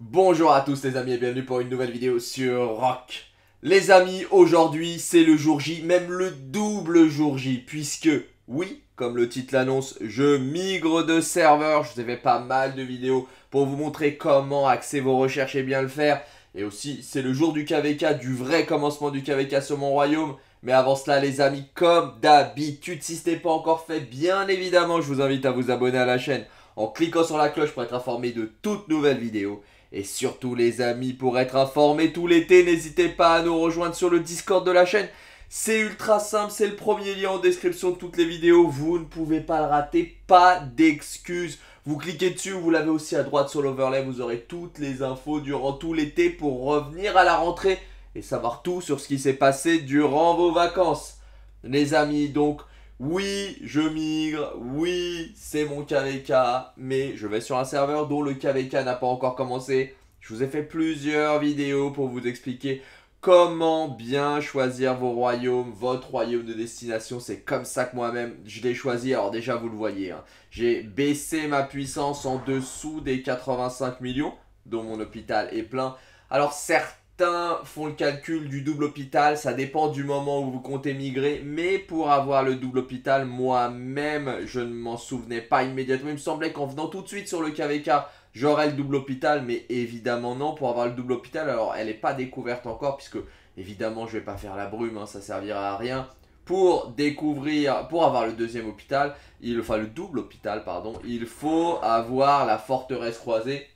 Bonjour à tous les amis et bienvenue pour une nouvelle vidéo sur Rock. Les amis, aujourd'hui c'est le jour J, même le double jour J, puisque oui, comme le titre l'annonce, je migre de serveur. Je vous ai pas mal de vidéos pour vous montrer comment axer vos recherches et bien le faire. Et aussi, c'est le jour du KVK, du vrai commencement du KVK sur mon royaume. Mais avant cela, les amis, comme d'habitude, si ce n'est pas encore fait, bien évidemment, je vous invite à vous abonner à la chaîne en cliquant sur la cloche pour être informé de toutes nouvelles vidéos. Et surtout les amis, pour être informés tout l'été, n'hésitez pas à nous rejoindre sur le Discord de la chaîne. C'est ultra simple, c'est le premier lien en description de toutes les vidéos. Vous ne pouvez pas le rater, pas d'excuses. Vous cliquez dessus, vous l'avez aussi à droite sur l'overlay. Vous aurez toutes les infos durant tout l'été pour revenir à la rentrée et savoir tout sur ce qui s'est passé durant vos vacances. Les amis, donc, oui, je migre, oui, c'est mon KVK, mais je vais sur un serveur dont le KVK n'a pas encore commencé. Je vous ai fait plusieurs vidéos pour vous expliquer comment bien choisir vos royaumes, votre royaume de destination. C'est comme ça que moi-même, je l'ai choisi. Alors déjà, vous le voyez, hein. j'ai baissé ma puissance en dessous des 85 millions, dont mon hôpital est plein. Alors certains font le calcul du double hôpital, ça dépend du moment où vous comptez migrer, mais pour avoir le double hôpital, moi-même, je ne m'en souvenais pas immédiatement. Il me semblait qu'en venant tout de suite sur le KVK, J'aurai le double hôpital, mais évidemment non. Pour avoir le double hôpital, alors elle n'est pas découverte encore, puisque évidemment je vais pas faire la brume, hein, ça servira à rien. Pour découvrir, pour avoir le deuxième hôpital, enfin le double hôpital, pardon, il faut avoir la forteresse croisée.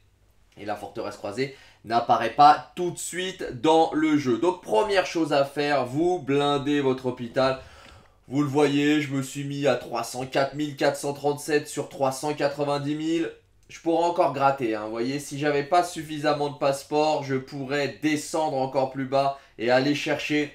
Et la forteresse croisée n'apparaît pas tout de suite dans le jeu. Donc première chose à faire, vous blindez votre hôpital. Vous le voyez, je me suis mis à 304 437 sur 390 000 je pourrais encore gratter. Hein. Vous voyez, si j'avais pas suffisamment de passeports, je pourrais descendre encore plus bas et aller chercher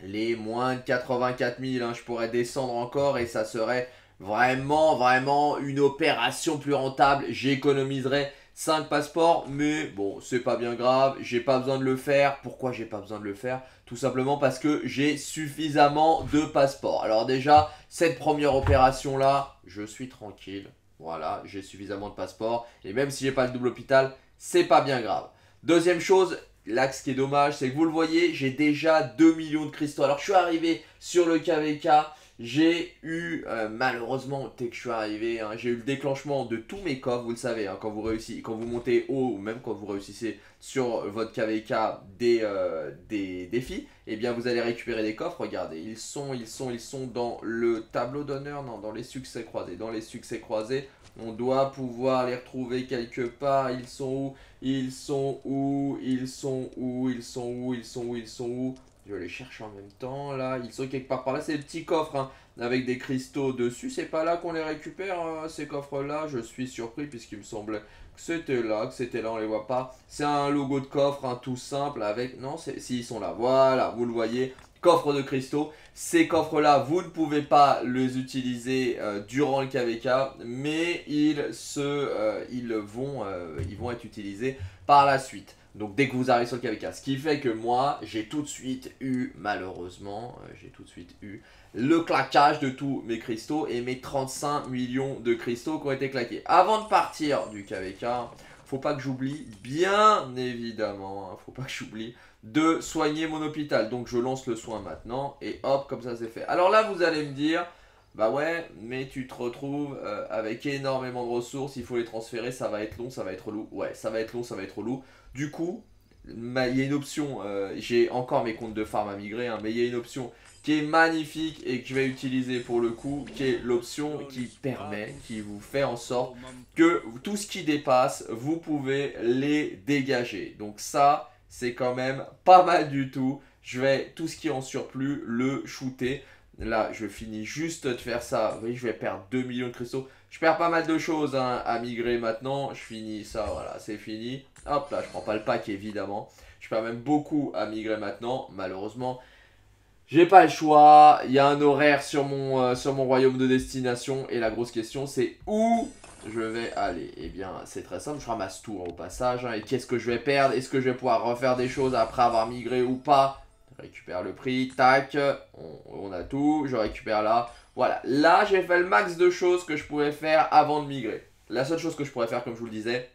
les moins de 84 000. Hein. Je pourrais descendre encore et ça serait vraiment, vraiment une opération plus rentable. J'économiserais 5 passeports, mais bon, c'est pas bien grave. J'ai pas besoin de le faire. Pourquoi j'ai pas besoin de le faire? Tout simplement parce que j'ai suffisamment de passeports. Alors déjà, cette première opération là, je suis tranquille. Voilà, j'ai suffisamment de passeports. Et même si j'ai pas le double hôpital, c'est pas bien grave. Deuxième chose, l'axe qui est dommage, c'est que vous le voyez, j'ai déjà 2 millions de cristaux. Alors je suis arrivé sur le KVK, j'ai eu, euh, malheureusement, dès que je suis arrivé, hein, j'ai eu le déclenchement de tous mes coffres, vous le savez, hein, quand vous réussissez, quand vous montez haut, ou même quand vous réussissez sur votre KVK des, euh, des défis, et eh bien vous allez récupérer des coffres, regardez, ils sont, ils sont, ils sont dans le tableau d'honneur, non, dans les succès croisés, dans les succès croisés, on doit pouvoir les retrouver quelque part, ils sont où, ils sont où, ils sont où, ils sont où, ils sont où, ils sont où, je les cherche en même temps, là. Ils sont quelque part par là. C'est le petit coffre hein, avec des cristaux dessus. C'est pas là qu'on les récupère, hein, ces coffres-là? Je suis surpris puisqu'il me semblait que c'était là, que c'était là, on les voit pas. C'est un logo de coffre, hein, tout simple, avec... Non, si, ils sont là. Voilà, vous le voyez. Coffre de cristaux. Ces coffres-là, vous ne pouvez pas les utiliser euh, durant le KVK, mais euh, euh, ils vont être utilisés par la suite. Donc dès que vous arrivez sur le KVK. Ce qui fait que moi, j'ai tout de suite eu, malheureusement, euh, j'ai tout de suite eu le claquage de tous mes cristaux et mes 35 millions de cristaux qui ont été claqués. Avant de partir du KVK, faut pas que j'oublie, bien évidemment, hein, faut pas que j'oublie de soigner mon hôpital. Donc je lance le soin maintenant et hop, comme ça c'est fait. Alors là, vous allez me dire... Bah ouais, mais tu te retrouves euh, avec énormément de ressources, il faut les transférer, ça va être long, ça va être lourd. Ouais, ça va être long, ça va être lourd. Du coup, il y a une option, euh, j'ai encore mes comptes de farm à migrer, hein, mais il y a une option qui est magnifique et que je vais utiliser pour le coup, qui est l'option qui permet, qui vous fait en sorte que tout ce qui dépasse, vous pouvez les dégager. Donc ça, c'est quand même pas mal du tout. Je vais, tout ce qui est en surplus, le shooter. Là, je finis juste de faire ça. Vous voyez, je vais perdre 2 millions de cristaux. Je perds pas mal de choses hein, à migrer maintenant. Je finis ça, voilà, c'est fini. Hop là, je prends pas le pack évidemment. Je perds même beaucoup à migrer maintenant, malheureusement. J'ai pas le choix. Il y a un horaire sur mon, euh, sur mon royaume de destination. Et la grosse question, c'est où je vais aller? Eh bien, c'est très simple, je ramasse tout au passage. Hein. et qu'est-ce que je vais perdre? Est-ce que je vais pouvoir refaire des choses après avoir migré ou pas? Je récupère le prix, tac, on, on a tout, je récupère là. Voilà, là j'ai fait le max de choses que je pouvais faire avant de migrer. La seule chose que je pourrais faire, comme je vous le disais,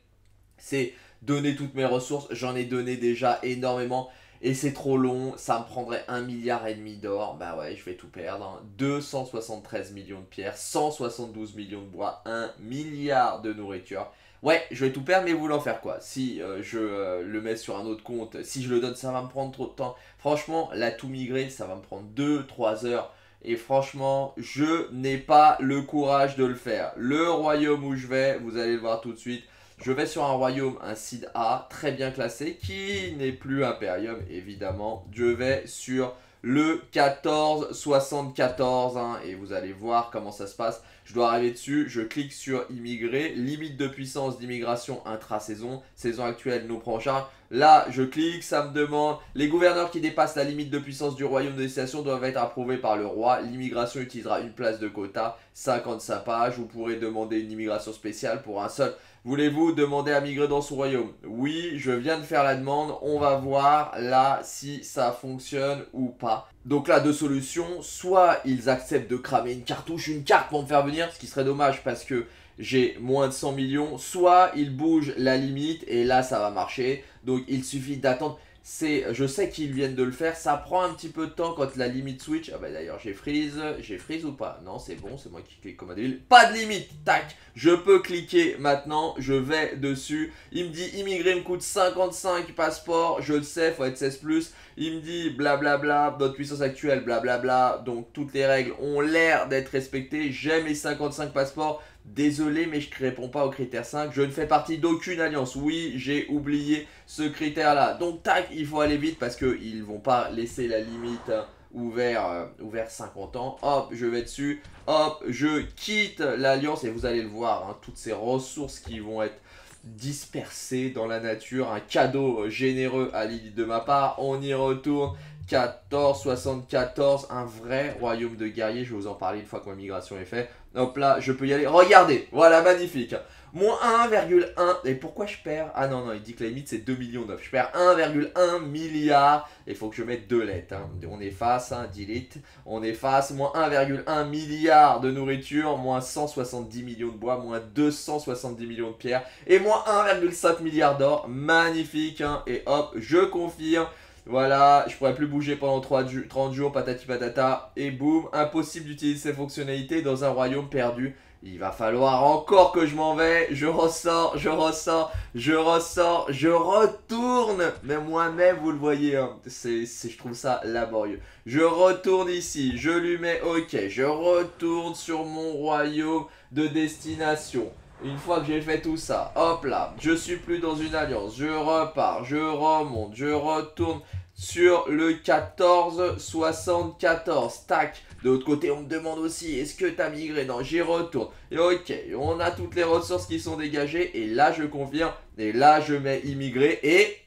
c'est donner toutes mes ressources. J'en ai donné déjà énormément et c'est trop long, ça me prendrait un milliard et demi d'or, bah ouais, je vais tout perdre. 273 millions de pierres, 172 millions de bois, 1 milliard de nourriture. Ouais, je vais tout perdre, mais vous faire quoi? Si euh, je euh, le mets sur un autre compte, si je le donne, ça va me prendre trop de temps. Franchement, là, tout migrer, ça va me prendre 2-3 heures. Et franchement, je n'ai pas le courage de le faire. Le royaume où je vais, vous allez le voir tout de suite, je vais sur un royaume, un seed A, très bien classé, qui n'est plus Imperium, évidemment. Je vais sur le 1474, hein, et vous allez voir comment ça se passe. Je dois arriver dessus, je clique sur immigrer, limite de puissance d'immigration intra-saison, saison actuelle, nos prochains. Là, je clique, ça me demande, les gouverneurs qui dépassent la limite de puissance du royaume de destination doivent être approuvés par le roi. L'immigration utilisera une place de quota, 55 pages. Vous pourrez demander une immigration spéciale pour un seul Voulez-vous demander à migrer dans son royaume? Oui, je viens de faire la demande. On va voir là si ça fonctionne ou pas. Donc là, deux solutions. Soit ils acceptent de cramer une cartouche, une carte pour me faire venir, ce qui serait dommage parce que j'ai moins de 100 millions. Soit ils bougent la limite et là, ça va marcher. Donc il suffit d'attendre c'est, je sais qu'ils viennent de le faire, ça prend un petit peu de temps quand la limite switch, ah bah d'ailleurs j'ai freeze, j'ai freeze ou pas? Non c'est bon, c'est moi qui clique comme un débile, pas de limite, tac, je peux cliquer maintenant, je vais dessus, il me dit immigrer me coûte 55 passeports, je le sais, faut être 16+, il me dit blablabla, notre puissance actuelle, blablabla, donc toutes les règles ont l'air d'être respectées, j'ai mes 55 passeports, Désolé, mais je ne réponds pas au critère 5. Je ne fais partie d'aucune alliance. Oui, j'ai oublié ce critère-là. Donc, tac, il faut aller vite parce qu'ils ne vont pas laisser la limite ouvert, euh, ouvert 50 ans. Hop, je vais dessus. Hop, je quitte l'alliance et vous allez le voir, hein, toutes ces ressources qui vont être dispersées dans la nature. Un cadeau généreux à l'île de ma part. On y retourne. 14, 74, un vrai royaume de guerriers. Je vais vous en parler une fois que ma migration est faite. Hop là, je peux y aller. Regardez, voilà, magnifique. Moins 1,1. Et pourquoi je perds? Ah non, non, il dit que la limite c'est 2 millions 9. Je perds 1,1 milliard. Il faut que je mette deux lettres. Hein. On efface, hein, delete. On efface. Moins 1,1 milliard de nourriture. Moins 170 millions de bois. Moins 270 millions de pierres. Et moins 1,5 milliard d'or. Magnifique. Hein. Et hop, je confirme. Voilà, je pourrais plus bouger pendant 30 jours, patati patata, et boum, impossible d'utiliser ces fonctionnalités dans un royaume perdu. Il va falloir encore que je m'en vais, je ressors, je ressors, je ressors, je retourne. Mais moi-même, vous le voyez, hein, je trouve ça laborieux. Je retourne ici, je lui mets OK, je retourne sur mon royaume de destination. Une fois que j'ai fait tout ça, hop là, je suis plus dans une alliance, je repars, je remonte, je retourne sur le 1474. Tac. De l'autre côté, on me demande aussi, est-ce que tu migré? Non, j'y retourne. Et ok, on a toutes les ressources qui sont dégagées. Et là, je confirme. Et là, je mets immigré. Et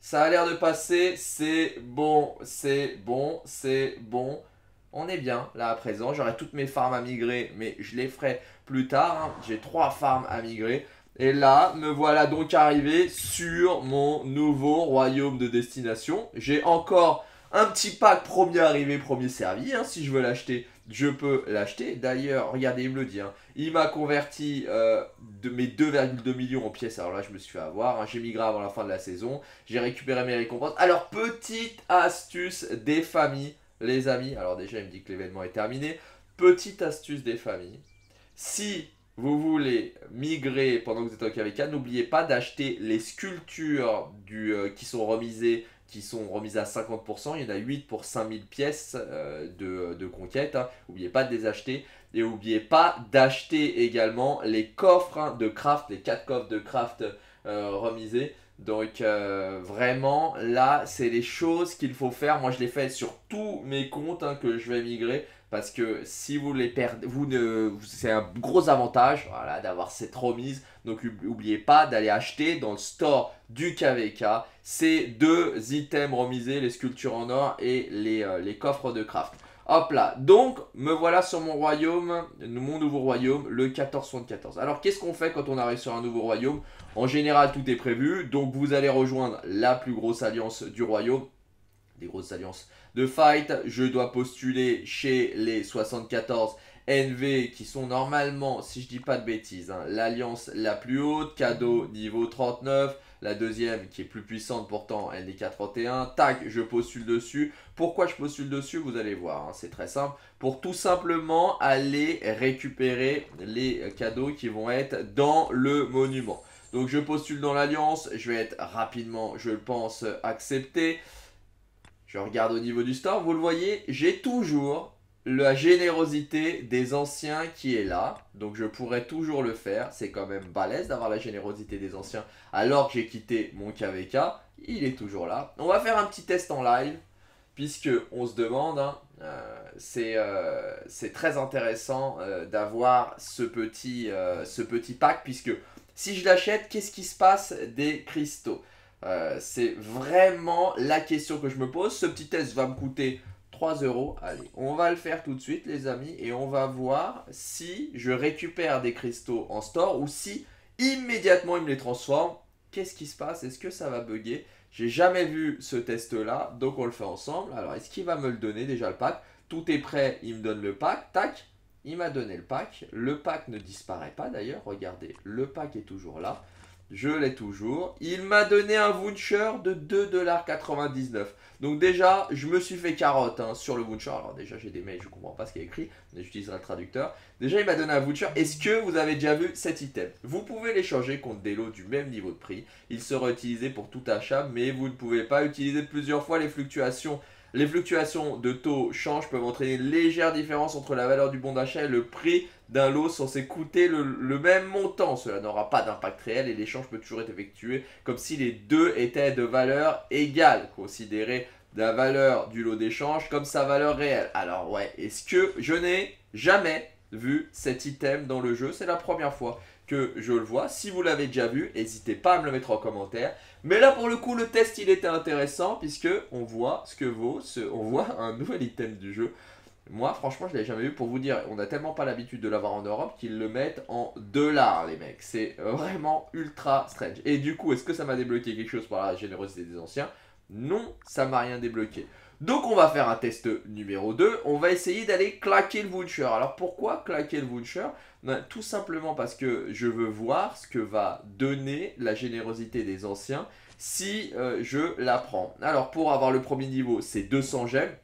ça a l'air de passer. C'est bon, c'est bon, c'est bon. On est bien là à présent. J'aurai toutes mes farms à migrer, mais je les ferai plus tard. Hein. J'ai trois farms à migrer. Et là, me voilà donc arrivé sur mon nouveau royaume de destination. J'ai encore un petit pack premier arrivé, premier servi. Hein. Si je veux l'acheter, je peux l'acheter. D'ailleurs, regardez, il me le dit. Hein. Il m'a converti euh, de mes 2,2 millions en pièces. Alors là, je me suis fait avoir. J'ai migré avant la fin de la saison. J'ai récupéré mes récompenses. Alors, petite astuce des familles les amis. Alors déjà, il me dit que l'événement est terminé. Petite astuce des familles. Si vous voulez migrer pendant que vous êtes au KVK, n'oubliez pas d'acheter les sculptures euh, qui sont remisées qui sont remises à 50%. Il y en a 8 pour 5000 pièces euh, de, de, conquête. Hein. N'oubliez pas de les acheter. Et n'oubliez pas d'acheter également les coffres hein, de craft, les 4 coffres de craft euh, remisés. Donc vraiment, là, c'est les choses qu'il faut faire. Moi, je les fais sur tous mes comptes hein, que je vais migrer. Parce que si vous les perdez, c'est un gros avantage d'avoir cette remise. Donc n'oubliez pas d'aller acheter dans le store du KVK ces deux items remisés, les sculptures en or et les, euh, les coffres de craft. Hop là, donc me voilà sur mon royaume, mon nouveau royaume, le 1474. Alors qu'est-ce qu'on fait quand on arrive sur un nouveau royaume? En général tout est prévu, donc vous allez rejoindre la plus grosse alliance du royaume, des grosses alliances de fight. Je dois postuler chez les 74 NV qui sont normalement, si je dis pas de bêtises, hein, l'alliance la plus haute, cadeau niveau 39, la deuxième qui est plus puissante pourtant, NDK 31, tac, je postule dessus. Pourquoi je postule dessus? Vous allez voir, hein, c'est très simple. Pour tout simplement aller récupérer les cadeaux qui vont être dans le monument. Donc je postule dans l'alliance, je vais être rapidement, je pense, accepté. Je regarde au niveau du store, vous le voyez, j'ai toujours la générosité des anciens qui est là. Donc je pourrais toujours le faire. C'est quand même balèze d'avoir la générosité des anciens alors que j'ai quitté mon KVK. Il est toujours là. On va faire un petit test en live. Puisque on se demande, hein, euh, euh, c'est très intéressant euh, d'avoir ce, petit, ce petit pack. Puisque si je l'achète, qu'est-ce qui se passe des cristaux? C'est vraiment la question que je me pose. Ce petit test va me coûter 3 euros. Allez, on va le faire tout de suite les amis et on va voir si je récupère des cristaux en store ou si immédiatement il me les transforme. Qu'est-ce qui se passe? Est-ce que ça va bugger? J'ai jamais vu ce test là, donc on le fait ensemble. Alors est-ce qu'il va me le donner déjà le pack? Tout est prêt, il me donne le pack. Tac, il m'a donné le pack. Le pack ne disparaît pas d'ailleurs, regardez, le pack est toujours là. Je l'ai toujours. Il m'a donné un voucher de 2,99$. Donc déjà, je me suis fait carotte hein, sur le voucher. Alors déjà, j'ai des mails, je ne comprends pas ce qu'il y a écrit. Mais j'utiliserai le traducteur. Déjà, il m'a donné un voucher. Est-ce que vous avez déjà vu cet item? Vous pouvez l'échanger contre des lots du même niveau de prix. Il sera utilisé pour tout achat, mais vous ne pouvez pas utiliser plusieurs fois les fluctuations les fluctuations de taux change peuvent entraîner une légère différence entre la valeur du bon d'achat et le prix d'un lot censé coûter le, même montant. Cela n'aura pas d'impact réel et l'échange peut toujours être effectué comme si les deux étaient de valeur égale. Considérez la valeur du lot d'échange comme sa valeur réelle. Alors ouais, est-ce que je n'ai jamais vu cet item dans le jeu? C'est la première fois que je le vois. Si vous l'avez déjà vu, n'hésitez pas à me le mettre en commentaire. Mais là, pour le coup, le test, il était intéressant, puisque on voit ce que vaut, ce, on voit un nouvel item du jeu. Moi, franchement, je l'ai jamais vu. Pour vous dire, on n'a tellement pas l'habitude de l'avoir en Europe qu'ils le mettent en dollars, les mecs. C'est vraiment ultra strange. Et du coup, est-ce que ça m'a débloqué quelque chose par la générosité des anciens? Non, ça m'a rien débloqué. Donc on va faire un test numéro 2, on va essayer d'aller claquer le voucher. Alors pourquoi claquer le voucher? Ben, Tout simplement parce que je veux voir ce que va donner la générosité des anciens si euh, je la prends. Alors pour avoir le premier niveau, c'est 200 gemmes.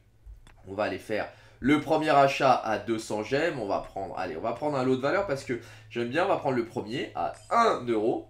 On va aller faire le premier achat à 200 gemmes. On va prendre, allez, on va prendre un lot de valeur parce que j'aime bien, on va prendre le premier à 1 euro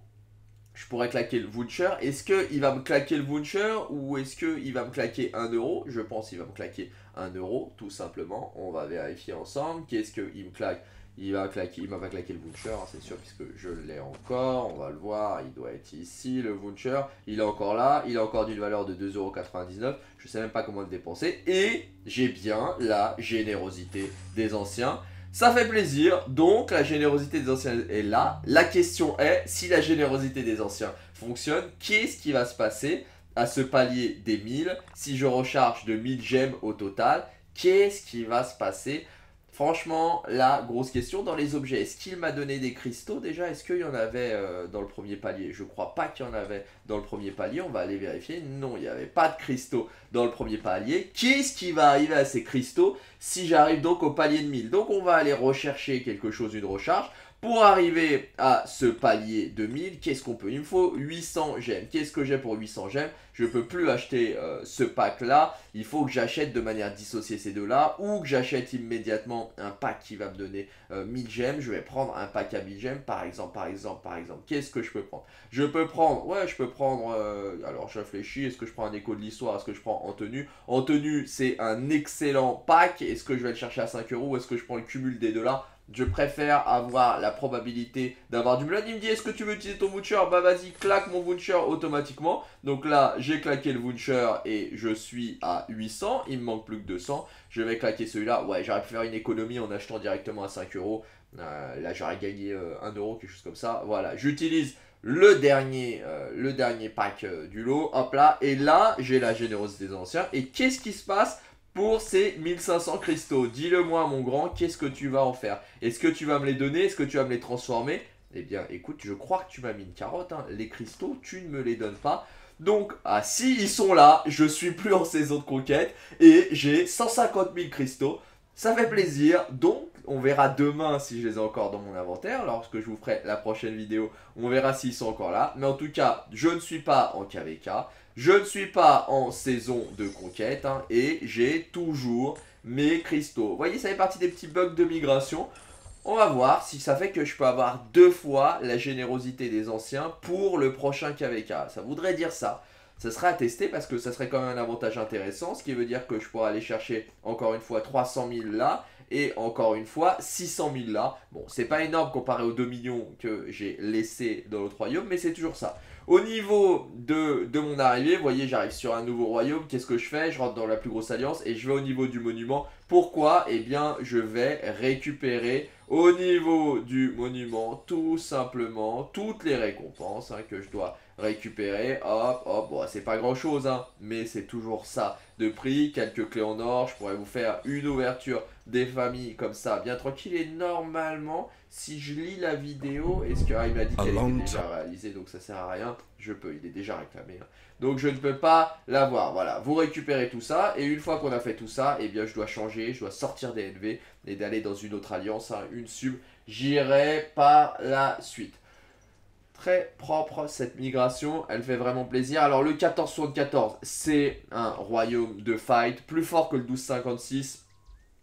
je pourrais claquer le voucher. Est-ce qu'il va me claquer le voucher ou est-ce qu'il va me claquer 1 euro? Je pense qu'il va me claquer 1 euro, tout simplement. On va vérifier ensemble. Qu'est-ce qu'il me claque? Il va claquer, il m'a pas claqué le voucher, hein, c'est sûr, puisque je l'ai encore. On va le voir, il doit être ici, le voucher. Il est encore là, il a encore d'une valeur de 2,99€. Je sais même pas comment le dépenser. Et j'ai bien la générosité des anciens. Ça fait plaisir, donc la générosité des anciens est là. La question est, si la générosité des anciens fonctionne, qu'est-ce qui va se passer à ce palier des 1000 Si je recharge de 1000 gemmes au total, qu'est-ce qui va se passer Franchement, la grosse question dans les objets. Est-ce qu'il m'a donné des cristaux déjà? Est-ce qu'il y en avait euh, dans le premier palier? Je crois pas qu'il y en avait dans le premier palier. On va aller vérifier. Non, il n'y avait pas de cristaux dans le premier palier. Qu'est-ce qui va arriver à ces cristaux si j'arrive donc au palier de 1000 Donc on va aller rechercher quelque chose, une recharge. Pour arriver à ce palier de 1000, qu'est-ce qu'on peut? Il me faut 800 gemmes. Qu'est-ce que j'ai pour 800 gemmes? Je ne peux plus acheter euh, ce pack-là. Il faut que j'achète de manière dissociée ces deux-là ou que j'achète immédiatement un pack qui va me donner 1000 euh, gemmes. Je vais prendre un pack à 1000 gemmes, par exemple, par exemple, par exemple. Qu'est-ce que je peux prendre? Je peux prendre, ouais, je peux prendre, euh, alors je réfléchis, est-ce que je prends un écho de l'histoire? Est-ce que je prends en tenue En tenue, c'est un excellent pack. Est-ce que je vais le chercher à 5 euros ou est-ce que je prends le cumul des deux là je préfère avoir la probabilité d'avoir du blood. Il me dit, est-ce que tu veux utiliser ton voucher? Bah vas-y, claque mon voucher automatiquement. Donc là, j'ai claqué le voucher et je suis à 800. Il me manque plus que 200. Je vais claquer celui-là. Ouais, j'aurais pu faire une économie en achetant directement à 5 euros. Euh, là, j'aurais gagné 1 euh, euro, quelque chose comme ça. Voilà, j'utilise le dernier, euh, le dernier pack du lot. Hop là. Et là, j'ai la générosité des anciens. Et qu'est-ce qui se passe? Pour ces 1500 cristaux. Dis-le moi mon grand, qu'est-ce que tu vas en faire? Est-ce que tu vas me les donner? Est-ce que tu vas me les transformer? Eh bien écoute, je crois que tu m'as mis une carotte, hein. les cristaux, tu ne me les donnes pas. Donc, ah si, ils sont là, je suis plus en saison de conquête et j'ai 150 000 cristaux. Ça fait plaisir, donc on verra demain si je les ai encore dans mon inventaire. Lorsque je vous ferai la prochaine vidéo, on verra s'ils sont encore là. Mais en tout cas, je ne suis pas en KVK. Je ne suis pas en saison de conquête. Hein, et j'ai toujours mes cristaux. Vous voyez, ça fait partie des petits bugs de migration. On va voir si ça fait que je peux avoir deux fois la générosité des anciens pour le prochain KVK. Ça voudrait dire ça. Ça serait à tester parce que ça serait quand même un avantage intéressant. Ce qui veut dire que je pourrais aller chercher encore une fois 300 000 là et encore une fois, 600 000 là. Bon, c'est pas énorme comparé aux 2 millions que j'ai laissé dans l'autre royaume, mais c'est toujours ça. Au niveau de, mon arrivée, vous voyez, j'arrive sur un nouveau royaume. Qu'est-ce que je fais? Je rentre dans la plus grosse alliance et je vais au niveau du monument. Pourquoi? Eh bien, je vais récupérer au niveau du monument tout simplement toutes les récompenses hein, que je dois récupérer, hop, hop, bon, c'est pas grand chose, hein, mais c'est toujours ça de prix, quelques clés en or, je pourrais vous faire une ouverture des familles comme ça, bien tranquille, et normalement, si je lis la vidéo, est-ce que, ah, il m'a dit qu'elle était déjà réalisée, donc ça sert à rien, je peux, il est déjà réclamé, hein. donc je ne peux pas l'avoir, voilà, vous récupérez tout ça, et une fois qu'on a fait tout ça, eh bien, je dois changer, je dois sortir des NV, et d'aller dans une autre alliance, hein, une sub, j'irai par la suite. Très propre cette migration, elle fait vraiment plaisir. Alors le 1474, c'est un royaume de fight, plus fort que le 1256,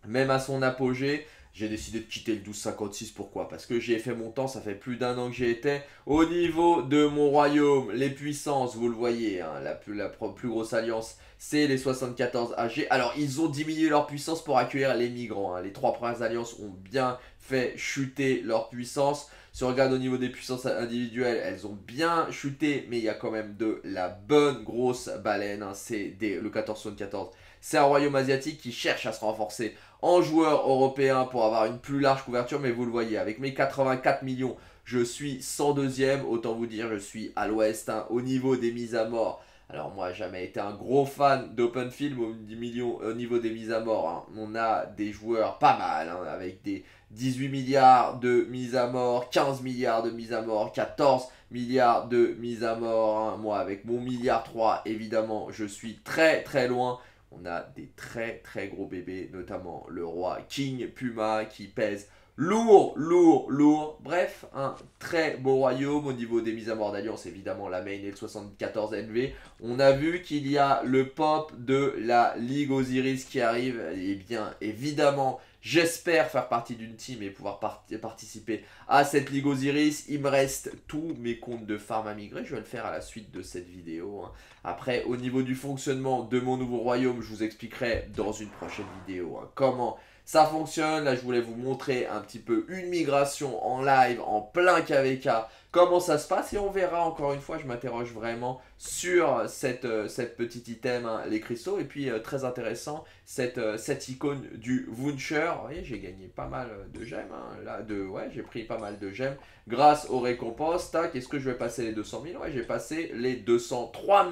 même à son apogée. J'ai décidé de quitter le 1256, pourquoi? Parce que j'ai fait mon temps, ça fait plus d'un an que j'y étais. Au niveau de mon royaume, les puissances, vous le voyez, hein, la, plus, grosse alliance, c'est les 74 AG. Alors, ils ont diminué leur puissance pour accueillir les migrants. Hein. Les trois premières alliances ont bien fait chuter leur puissance. Si on regarde au niveau des puissances individuelles, elles ont bien chuté, mais il y a quand même de la bonne grosse baleine. Hein. C'est le 1474. C'est un royaume asiatique qui cherche à se renforcer en joueur européen pour avoir une plus large couverture, mais vous le voyez, avec mes 84 millions, je suis 102ème, autant vous dire, je suis à l'ouest, hein, au niveau des mises à mort. Alors moi, jamais été un gros fan d'Open Film au, niveau des mises à mort. Hein. On a des joueurs pas mal, avec des 18 milliards de mises à mort, 15 milliards de mises à mort, 14 milliards de mises à mort. Hein. Moi, avec mon milliard 3, évidemment, je suis très très loin. On a des très très gros bébés, notamment le roi King Puma qui pèse lourd, lourd, lourd. Bref, un très beau royaume au niveau des mises à mort d'alliance. Évidemment, la main et le 74 NV. On a vu qu'il y a le pop de la Ligue Osiris qui arrive. Et eh bien, évidemment, J'espère faire partie d'une team et pouvoir participer à cette Ligue Osiris. Il me reste tous mes comptes de farm à migrer. Je vais le faire à la suite de cette vidéo. Hein. Après, au niveau du fonctionnement de mon nouveau royaume, je vous expliquerai dans une prochaine vidéo hein, comment ça fonctionne. Là, je voulais vous montrer un petit peu une migration en live, en plein KVK, comment ça se passe. Et on verra encore une fois, je m'interroge vraiment sur cette, euh, petite item, hein, les cristaux. Et puis, euh, très intéressant, cette, euh, icône du Voucher. Vous voyez, j'ai gagné pas mal de gemmes. Hein, là, de, ouais, j'ai pris pas mal de gemmes grâce aux récompenses. Tac, est-ce que je vais passer les 200 000 Ouais, j'ai passé les 203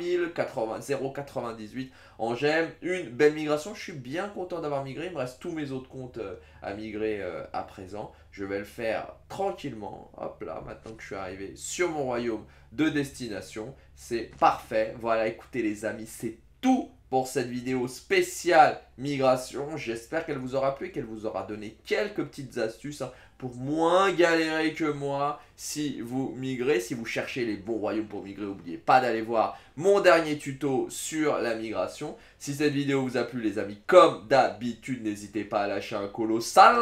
098 en gemmes. Une belle migration. Je suis bien content d'avoir migré. Il me reste tous mes autres comptes à migrer à présent. Je vais le faire tranquillement. Hop là, maintenant que je suis arrivé sur mon royaume de destination. C'est parfait. Voilà, écoutez les amis, c'est tout pour cette vidéo spéciale migration. J'espère qu'elle vous aura plu et qu'elle vous aura donné quelques petites astuces hein, pour moins galérer que moi si vous migrez, si vous cherchez les bons royaumes pour migrer. N'oubliez pas d'aller voir mon dernier tuto sur la migration. Si cette vidéo vous a plu les amis, comme d'habitude, n'hésitez pas à lâcher un colossal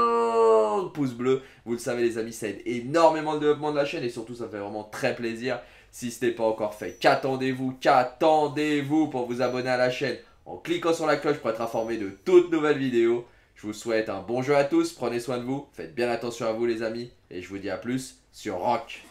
pouce bleu. Vous le savez les amis, ça aide énormément le développement de la chaîne et surtout ça fait vraiment très plaisir. Si ce n'est pas encore fait, qu'attendez-vous Qu'attendez-vous pour vous abonner à la chaîne en cliquant sur la cloche pour être informé de toutes nouvelles vidéos. Je vous souhaite un bon jeu à tous, prenez soin de vous, faites bien attention à vous les amis, et je vous dis à plus sur Rock